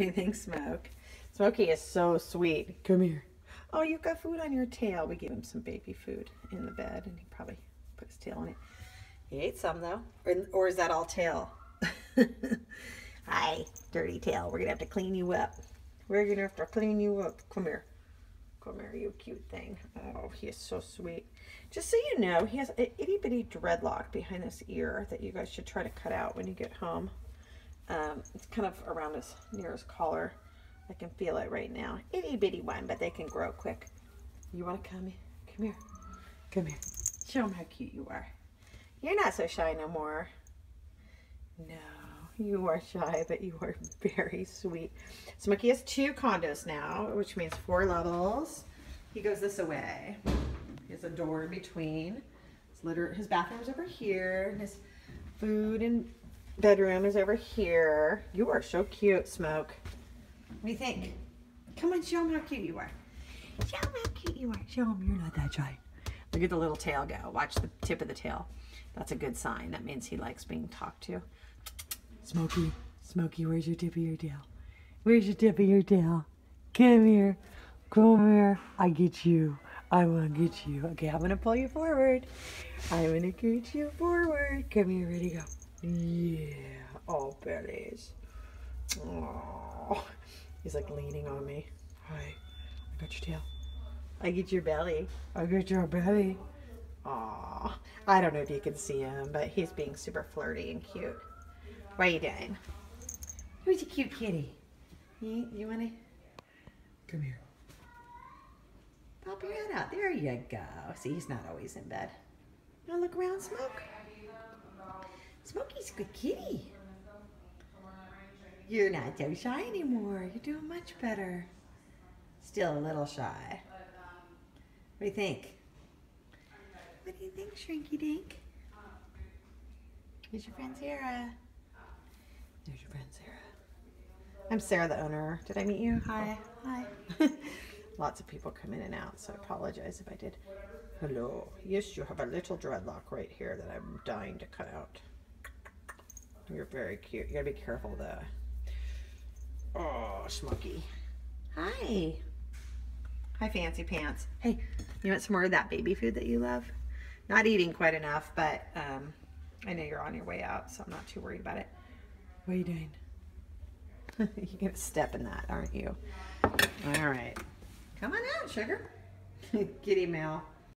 Anything Smoke. Smokey is so sweet. Come here. Oh, you've got food on your tail. We gave him some baby food in the bed, and he probably put his tail on it. He ate some, though. Or, or is that all tail? Hi, dirty tail. We're going to have to clean you up. We're going to have to clean you up. Come here. Come here, you cute thing. Oh, he is so sweet. Just so you know, he has an itty bitty dreadlock behind this ear that you guys should try to cut out when you get home. Um, it's kind of around his near his collar. I can feel it right now. Itty bitty one, but they can grow quick. You want to come? here? Come here. Come here. Show them how cute you are. You're not so shy no more. No, you are shy, but you are very sweet. So Smokey has two condos now, which means four levels. He goes this away. He has a door in between. His litter, his bathroom's over here, and his food and bedroom is over here. You are so cute, Smoke. What do you think? Come on, show him how cute you are. Show him how cute you are. Show him you're not that shy. Look at the little tail go. Watch the tip of the tail. That's a good sign. That means he likes being talked to. Smokey, Smokey, where's your tip of your tail? Where's your tip of your tail? Come here. Come here. I get you. I want to get you. Okay, I'm going to pull you forward. I'm going to get you forward. Come here. Ready, go. Yeah. Oh, bellies. Oh. He's like leaning on me. Hi. I got your tail. I get your belly. I get your belly. Aw. I don't know if you can see him, but he's being super flirty and cute. What are you doing? Who's a cute kitty? You, you want to? Come here. Pop your head out. There you go. See, he's not always in bed. Now look around, Smoke. Smokey's a good kitty. You're not so shy anymore. You're doing much better. Still a little shy. What do you think? What do you think, Shrinky Dink? Here's your friend Sarah. There's your friend Sarah. I'm Sarah, the owner. Did I meet you? Hi. Hi. Lots of people come in and out, so I apologize if I did. Hello. Yes, you have a little dreadlock right here that I'm dying to cut out. You're very cute. You gotta be careful though. Oh, Smokey. Hi. Hi, Fancy Pants. Hey, you want some more of that baby food that you love? Not eating quite enough, but um, I know you're on your way out, so I'm not too worried about it. What are you doing? you're going to step in that, aren't you? All right. Come on out, sugar. Kitty Mal.